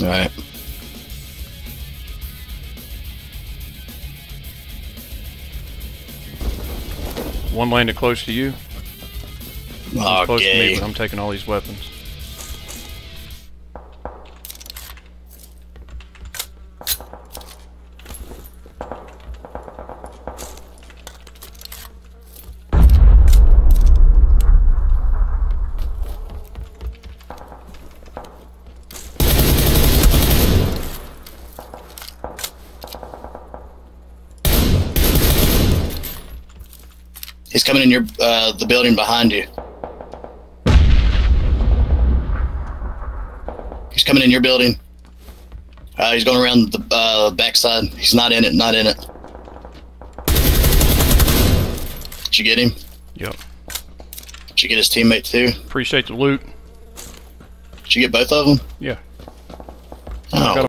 All right. One landed close to you. Oh, close to me, but I'm taking all these weapons. He's coming in your uh, the building behind you. He's coming in your building. Uh, he's going around the uh, backside. He's not in it. Not in it. Did you get him? Yep. Did you get his teammate too? Appreciate the loot. Did you get both of them? Yeah. Oh,